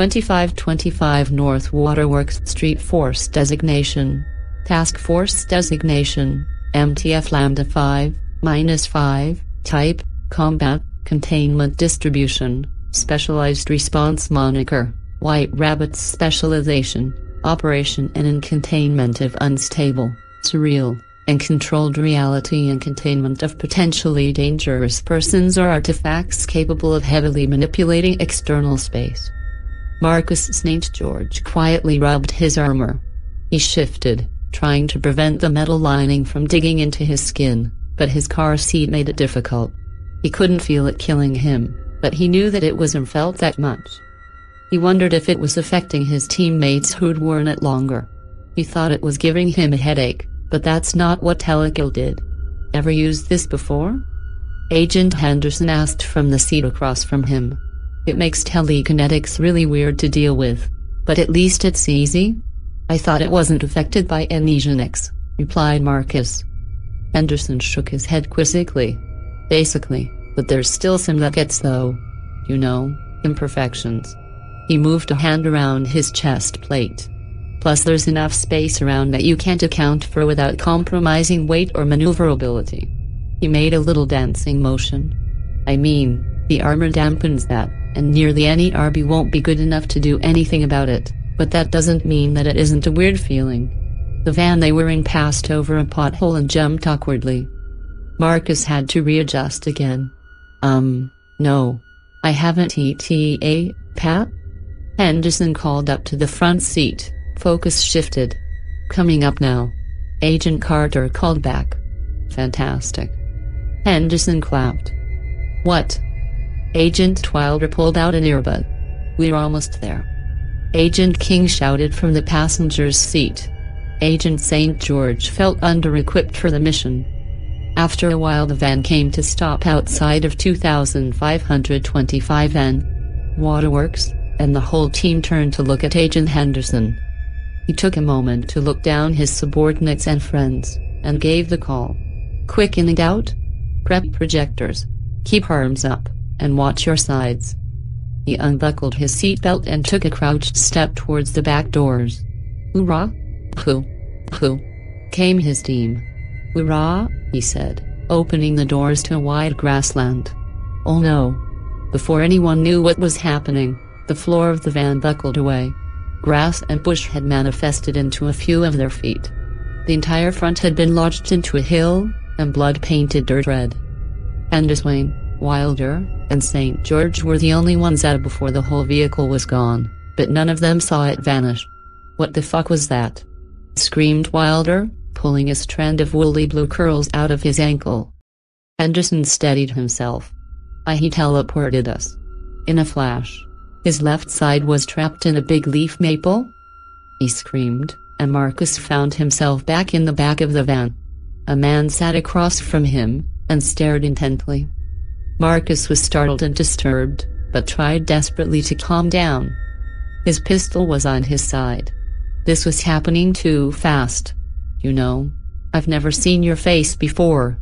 2525 North Waterworks Street Force Designation. Task Force Designation, MTF Lambda 5, minus 5, Type, Combat, Containment Distribution, Specialized Response Moniker, White Rabbit's Specialization, Operation and in Containment of Unstable, Surreal, and Controlled Reality and Containment of Potentially Dangerous Persons or Artifacts capable of heavily manipulating external space. Marcus St. George quietly rubbed his armor. He shifted, trying to prevent the metal lining from digging into his skin, but his car seat made it difficult. He couldn't feel it killing him, but he knew that it wasn't felt that much. He wondered if it was affecting his teammates who'd worn it longer. He thought it was giving him a headache, but that's not what Telekill did. Ever used this before? Agent Henderson asked from the seat across from him. It makes telekinetics really weird to deal with. But at least it's easy? I thought it wasn't affected by Enesionics, replied Marcus. Henderson shook his head quizzically. Basically, but there's still some that gets though. You know, imperfections. He moved a hand around his chest plate. Plus there's enough space around that you can't account for without compromising weight or maneuverability. He made a little dancing motion. I mean, the armor dampens that, and nearly any RB won't be good enough to do anything about it, but that doesn't mean that it isn't a weird feeling. The van they were in passed over a pothole and jumped awkwardly. Marcus had to readjust again. Um, no. I haven't ETA, Pat? Henderson called up to the front seat, focus shifted. Coming up now. Agent Carter called back. Fantastic. Henderson clapped. What? Agent Wilder pulled out an earbud. We're almost there. Agent King shouted from the passenger's seat. Agent St. George felt under-equipped for the mission. After a while the van came to stop outside of 2525 N. Waterworks, and the whole team turned to look at Agent Henderson. He took a moment to look down his subordinates and friends, and gave the call. Quick in and out? Prep projectors. Keep arms up and watch your sides. He unbuckled his seatbelt and took a crouched step towards the back doors. Hoorah! Hoo! Hoo! Came his team. Hoorah! he said, opening the doors to a wide grassland. Oh no! Before anyone knew what was happening, the floor of the van buckled away. Grass and bush had manifested into a few of their feet. The entire front had been lodged into a hill, and blood painted dirt red. Anderswain, Wilder, and St. George were the only ones out before the whole vehicle was gone, but none of them saw it vanish. What the fuck was that? screamed Wilder, pulling a strand of woolly blue curls out of his ankle. Henderson steadied himself. I he teleported us. In a flash. His left side was trapped in a big leaf maple? He screamed, and Marcus found himself back in the back of the van. A man sat across from him, and stared intently. Marcus was startled and disturbed, but tried desperately to calm down. His pistol was on his side. This was happening too fast. You know, I've never seen your face before.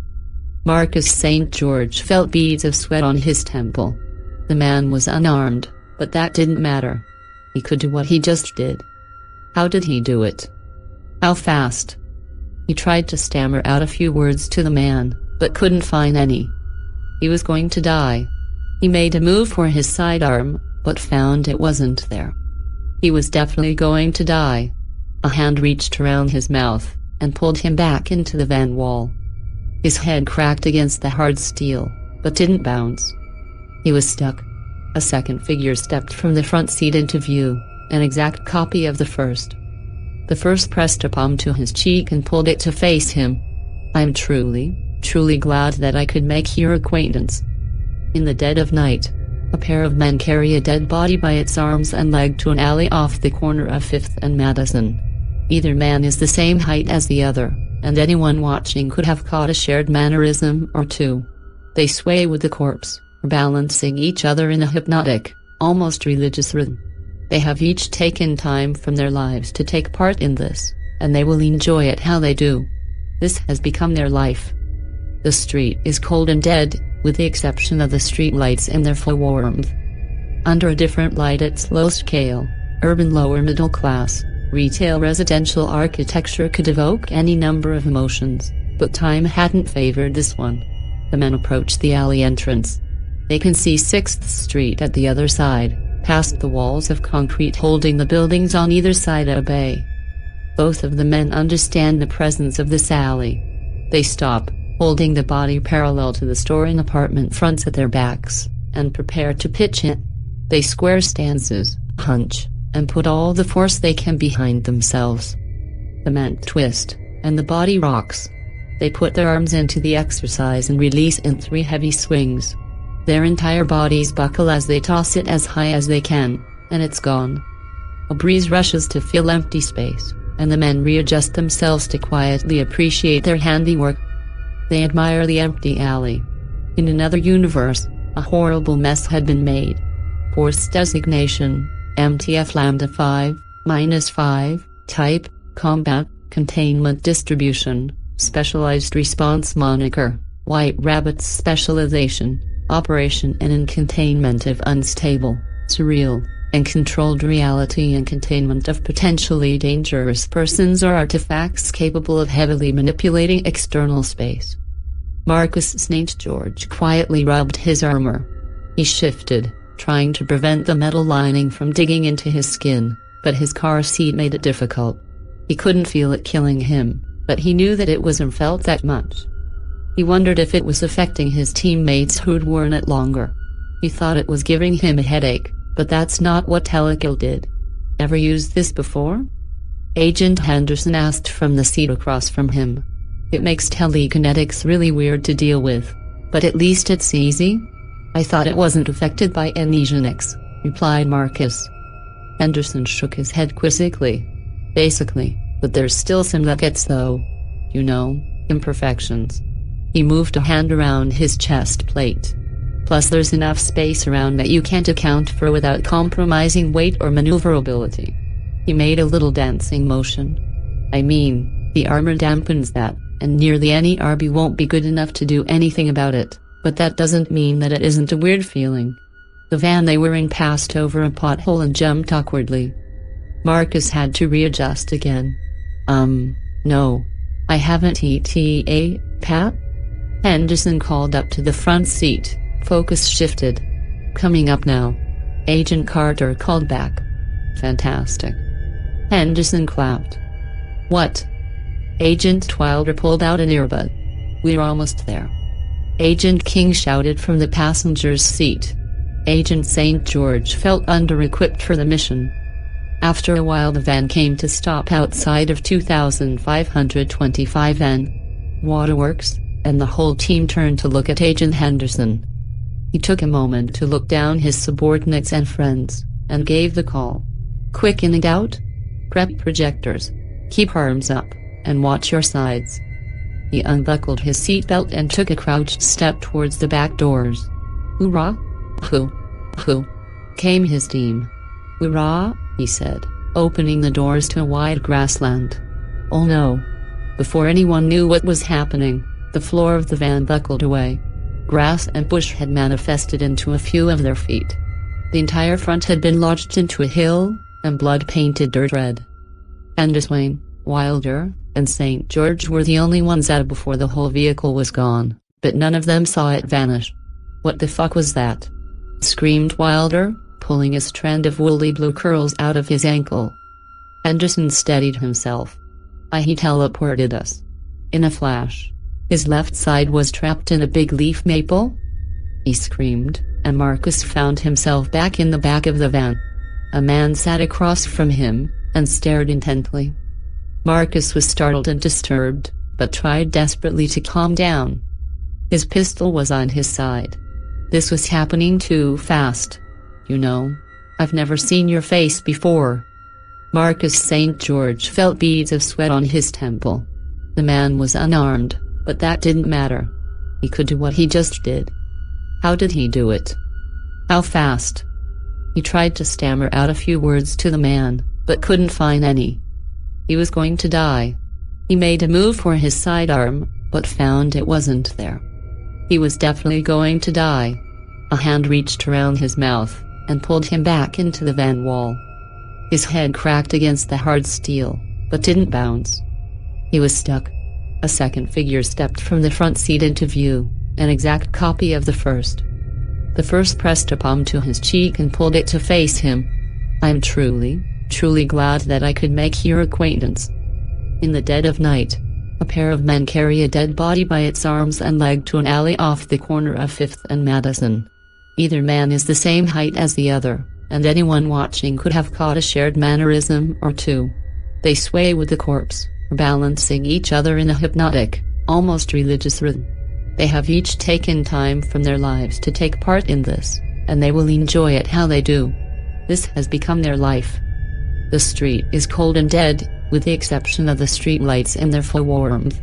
Marcus St. George felt beads of sweat on his temple. The man was unarmed, but that didn't matter. He could do what he just did. How did he do it? How fast? He tried to stammer out a few words to the man, but couldn't find any. He was going to die. He made a move for his sidearm, but found it wasn't there. He was definitely going to die. A hand reached around his mouth and pulled him back into the van wall. His head cracked against the hard steel, but didn't bounce. He was stuck. A second figure stepped from the front seat into view, an exact copy of the first. The first pressed a palm to his cheek and pulled it to face him. I'm truly, truly glad that I could make your acquaintance. In the dead of night, a pair of men carry a dead body by its arms and leg to an alley off the corner of 5th and Madison. Either man is the same height as the other, and anyone watching could have caught a shared mannerism or two. They sway with the corpse, balancing each other in a hypnotic, almost religious rhythm. They have each taken time from their lives to take part in this, and they will enjoy it how they do. This has become their life. The street is cold and dead, with the exception of the street lights and their full warmth. Under a different light its low scale, urban lower middle class, retail residential architecture could evoke any number of emotions, but time hadn't favored this one. The men approach the alley entrance. They can see 6th Street at the other side, past the walls of concrete holding the buildings on either side at bay. Both of the men understand the presence of this alley. They stop, holding the body parallel to the storing apartment fronts at their backs, and prepare to pitch it. They square stances, hunch, and put all the force they can behind themselves. The men twist, and the body rocks. They put their arms into the exercise and release in three heavy swings. Their entire bodies buckle as they toss it as high as they can, and it's gone. A breeze rushes to fill empty space, and the men readjust themselves to quietly appreciate their handiwork. They admire the empty alley. In another universe, a horrible mess had been made. Force designation, MTF Lambda 5, minus 5, type, combat, containment distribution, specialized response moniker, White Rabbit's specialization, operation and in containment of unstable, surreal, and controlled reality and containment of potentially dangerous persons or artifacts capable of heavily manipulating external space. Marcus St. George quietly rubbed his armor. He shifted, trying to prevent the metal lining from digging into his skin, but his car seat made it difficult. He couldn't feel it killing him, but he knew that it wasn't felt that much. He wondered if it was affecting his teammates who'd worn it longer. He thought it was giving him a headache, but that's not what telekill did. Ever used this before? Agent Henderson asked from the seat across from him. It makes telekinetics really weird to deal with. But at least it's easy? I thought it wasn't affected by Enesionics, replied Marcus. Henderson shook his head quizzically. Basically, but there's still some that though. You know, imperfections. He moved a hand around his chest plate. Plus there's enough space around that you can't account for without compromising weight or maneuverability. He made a little dancing motion. I mean, the armor dampens that, and nearly any RB won't be good enough to do anything about it, but that doesn't mean that it isn't a weird feeling. The van they were in passed over a pothole and jumped awkwardly. Marcus had to readjust again. Um, no. I haven't ETA, Pat? Henderson called up to the front seat, focus shifted. Coming up now. Agent Carter called back. Fantastic. Henderson clapped. What? Agent Wilder pulled out an earbud. We're almost there. Agent King shouted from the passenger's seat. Agent St. George felt under-equipped for the mission. After a while the van came to stop outside of 2525 N. Waterworks, and the whole team turned to look at Agent Henderson. He took a moment to look down his subordinates and friends, and gave the call. Quick in and out? Prep projectors. Keep arms up, and watch your sides. He unbuckled his seatbelt and took a crouched step towards the back doors. Hoorah! Hoo! Hoo! Came his team. Hoorah! he said, opening the doors to a wide grassland. Oh no! Before anyone knew what was happening, the floor of the van buckled away. Grass and bush had manifested into a few of their feet. The entire front had been lodged into a hill, and blood painted dirt red. Anderswain, Wilder, and St. George were the only ones out before the whole vehicle was gone, but none of them saw it vanish. What the fuck was that? screamed Wilder, pulling a strand of woolly blue curls out of his ankle. Henderson steadied himself. I he teleported us. In a flash. His left side was trapped in a big leaf maple? He screamed, and Marcus found himself back in the back of the van. A man sat across from him, and stared intently. Marcus was startled and disturbed, but tried desperately to calm down. His pistol was on his side. This was happening too fast. You know, I've never seen your face before. Marcus St. George felt beads of sweat on his temple. The man was unarmed, but that didn't matter. He could do what he just did. How did he do it? How fast? He tried to stammer out a few words to the man, but couldn't find any. He was going to die. He made a move for his sidearm, but found it wasn't there. He was definitely going to die. A hand reached around his mouth, and pulled him back into the van wall. His head cracked against the hard steel, but didn't bounce. He was stuck. A second figure stepped from the front seat into view, an exact copy of the first. The first pressed a palm to his cheek and pulled it to face him. I'm truly, truly glad that I could make your acquaintance. In the dead of night, a pair of men carry a dead body by its arms and leg to an alley off the corner of 5th and Madison. Either man is the same height as the other, and anyone watching could have caught a shared mannerism or two. They sway with the corpse, balancing each other in a hypnotic, almost religious rhythm. They have each taken time from their lives to take part in this, and they will enjoy it how they do. This has become their life. The street is cold and dead, with the exception of the street lights and their full warmth.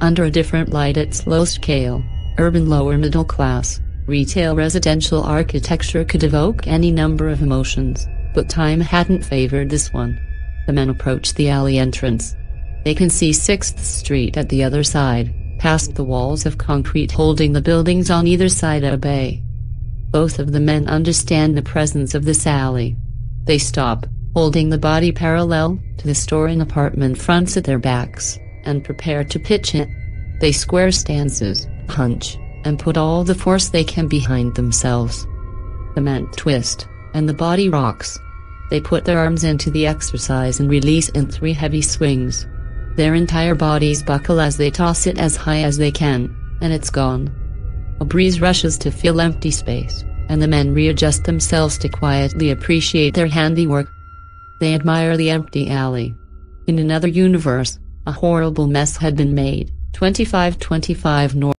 Under a different light at low scale, urban lower middle class, retail residential architecture could evoke any number of emotions, but time hadn't favored this one. The men approached the alley entrance. They can see 6th Street at the other side, past the walls of concrete holding the buildings on either side of a bay. Both of the men understand the presence of this alley. They stop, holding the body parallel to the store and apartment fronts at their backs, and prepare to pitch it. They square stances, hunch, and put all the force they can behind themselves. The men twist, and the body rocks. They put their arms into the exercise and release in three heavy swings. Their entire bodies buckle as they toss it as high as they can, and it's gone. A breeze rushes to fill empty space, and the men readjust themselves to quietly appreciate their handiwork. They admire the empty alley. In another universe, a horrible mess had been made, 2525 North.